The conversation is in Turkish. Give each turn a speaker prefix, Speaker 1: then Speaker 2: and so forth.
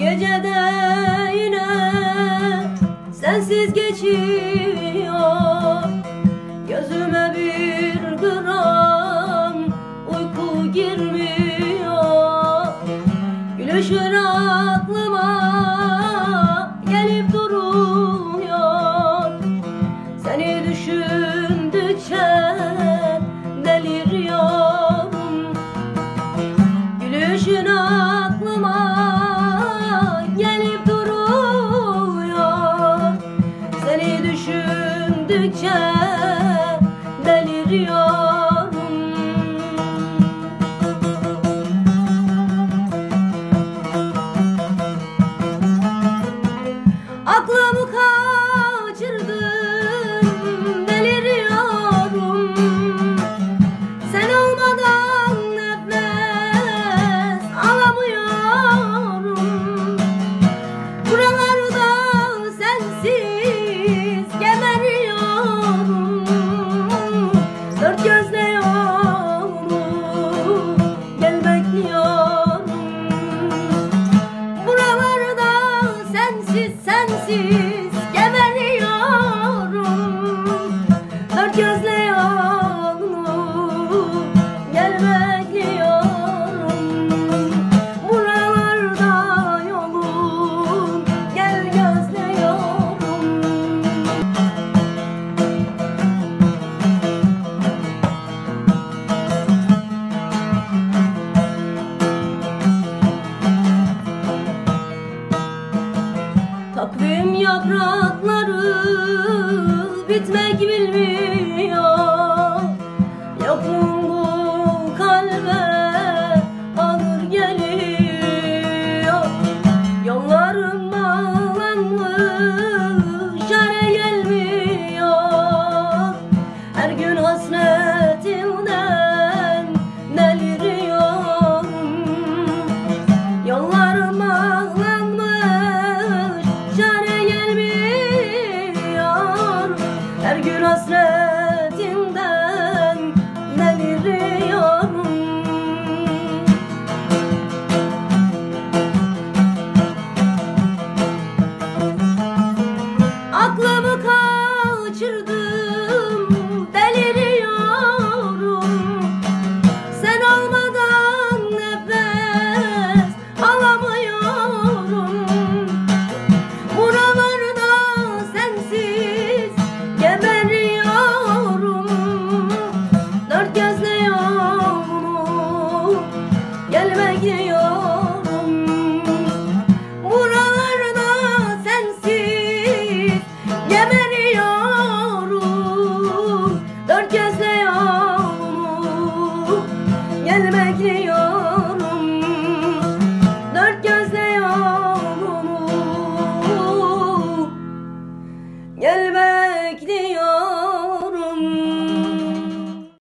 Speaker 1: Gecede yine sensiz geçir diyor see yaprakları bitmek bilmiyor. Yapım bu kalbe ağır geliyor. Yollarım bağlanmış, çare gelmiyor. Her gün hasret Her gün hasret. bekliyor.